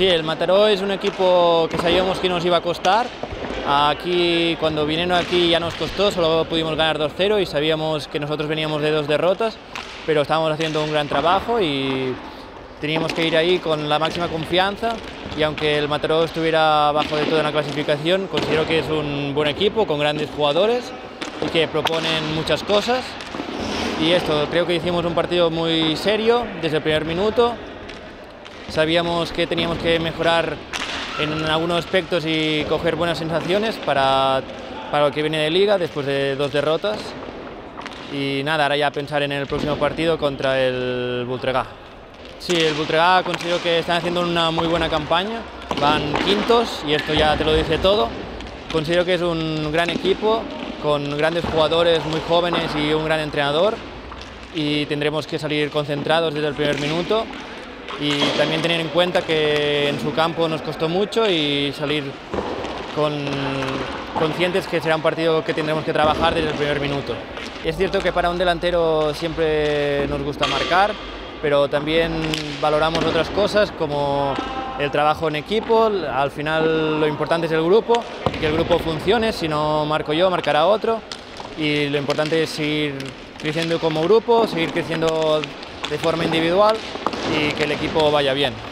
Sí, el Mataró es un equipo que sabíamos que nos iba a costar. Aquí, cuando vinieron aquí ya nos costó, solo pudimos ganar 2-0 y sabíamos que nosotros veníamos de dos derrotas, pero estábamos haciendo un gran trabajo y teníamos que ir ahí con la máxima confianza y aunque el Mataró estuviera abajo de toda la clasificación, considero que es un buen equipo con grandes jugadores y que proponen muchas cosas. Y esto, creo que hicimos un partido muy serio desde el primer minuto. Sabíamos que teníamos que mejorar en algunos aspectos y coger buenas sensaciones para, para lo que viene de liga después de dos derrotas. Y nada, ahora ya pensar en el próximo partido contra el Voltregá. Sí, el Voltregá considero que están haciendo una muy buena campaña, van quintos y esto ya te lo dice todo. Considero que es un gran equipo con grandes jugadores muy jóvenes y un gran entrenador y tendremos que salir concentrados desde el primer minuto y también tener en cuenta que en su campo nos costó mucho y salir con, conscientes que será un partido que tendremos que trabajar desde el primer minuto. Es cierto que para un delantero siempre nos gusta marcar, pero también valoramos otras cosas como el trabajo en equipo, al final lo importante es el grupo, que el grupo funcione, si no marco yo, marcará otro, y lo importante es seguir creciendo como grupo, seguir creciendo de forma individual y que el equipo vaya bien.